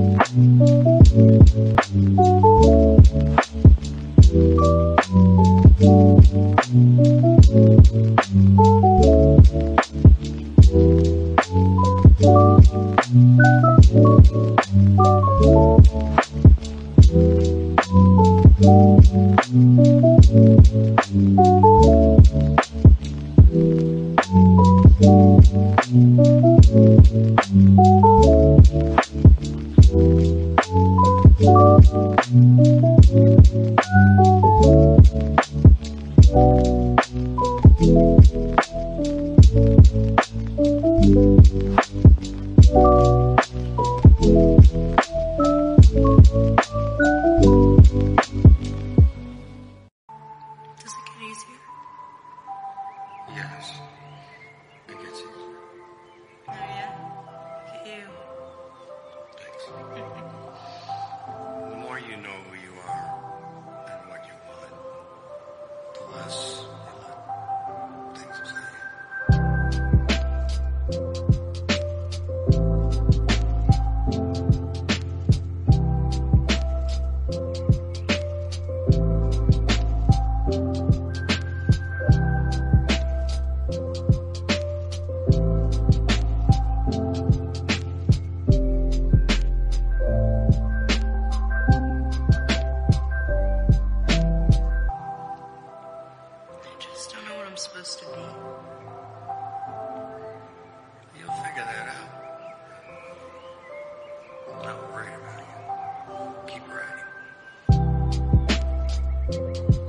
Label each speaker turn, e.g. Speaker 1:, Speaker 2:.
Speaker 1: Get easier?
Speaker 2: Yes. It gets easier.
Speaker 1: Oh yeah? To be.
Speaker 2: You'll figure that out. I'm not worried about you. Keep writing.